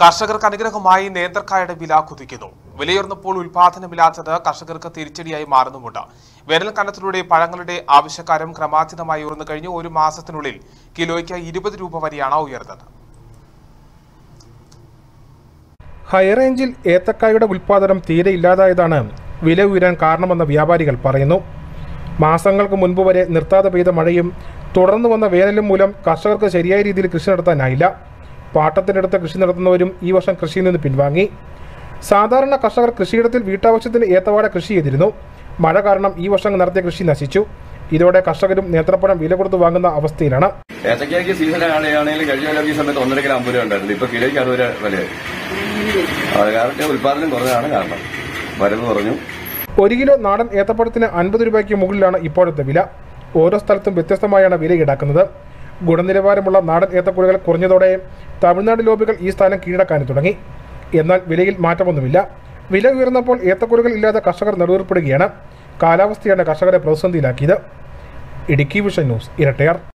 കർഷകർക്ക് അനുഗ്രഹമായി നേന്ത്രക്കായുടെ വില കുതിക്കുന്നു. വിലയുയർന്നപ്പോൾ ഉൽപാദനമില്ലാത്തത് കർഷകർക്ക് തിരിച്ചടിയായി മാറുന്നുമുണ്ട്. വേനൽക്കാലത്തിലൂടെ പഴങ്ങളുടെ ആവശ്യക്കാരും ക്രമാതീതമായി ഉയർന്നു കഴിഞ്ഞു ഒരു മാസത്തിനുള്ളിൽ കിലോയ്ക്ക് ഇരുപത് രൂപ വരെയാണ് ഉയർന്നത്. ഹൈറേഞ്ചിൽ ഏത്തക്കായുടെ ഉൽപ്പാദനം തീരെ ഇല്ലാതായതാണ് വില ഉയരാൻ കാരണമെന്ന് വ്യാപാരികൾ പറയുന്നു. മാസങ്ങൾക്ക് മുൻപ് വരെ നിർത്താതെ പെയ്ത മഴയും തുടർന്നു വന്ന വേനലും മൂലം കർഷകർക്ക് ശരിയായ രീതിയിൽ കൃഷി നടത്താനായില്ല. പാട്ടത്തിനടുത്ത് കൃഷി നടത്തുന്നവരും ഈ വർഷം കൃഷിയിൽ നിന്ന് പിൻവാങ്ങി. സാധാരണ കർഷകർ കൃഷിയിടത്തിൽ വീട്ടാവശ്യത്തിന് ഏത്തവാഴ കൃഷി ചെയ്തിരുന്നു. മഴ കാരണം ഈ വർഷം നടത്തിയ കൃഷി നശിച്ചു. ഇതോടെ കർഷകരും നേത്രപ്പഴം വില കൊടുത്ത് വാങ്ങുന്ന അവസ്ഥയിലാണ്. ഏത്തക്കായ്ക്ക് സീസൺ ആണെങ്കിൽ കഴിഞ്ഞ കൊല്ലം ഈ സമയത്ത് ഒന്നര കിലോ രൂപ ഉണ്ടായിരുന്നു. ഇപ്പൊ കിലോയ്ക്ക് അറുപത് രൂപ വിലയായി. അത് കാരണം ഉൽപാദനം കുറഞ്ഞതാണ് കാരണം. വരവ് കുറഞ്ഞു. ഒരു കിലോ നാടൻ ഏത്തപ്പഴത്തിന് അൻപത് രൂപയ്ക്ക് മുകളിലാണ് ഇപ്പോഴത്തെ വില. ഓരോ സ്ഥലത്തും വ്യത്യസ്തമായാണ് വില ഈടാക്കുന്നത്. ഗുണനിലവാരമുള്ള നാടൻ ഏത്തക്കുലകൾ കുറഞ്ഞതോടെ തമിഴ്നാട് ലോബികൾ ഈ സ്ഥാനം കീഴടക്കാൻ തുടങ്ങി. എന്നാൽ വിലയിൽ മാറ്റമൊന്നുമില്ല. വില ഉയർന്നപ്പോൾ ഏത്തക്കുലകൾ ഇല്ലാതെ കർഷകർ നടുവേർപ്പെടുകയാണ്. കാലാവസ്ഥയാണ് കർഷകരെ പ്രതിസന്ധിയിലാക്കിയത്. Idukki vision news Erattayar.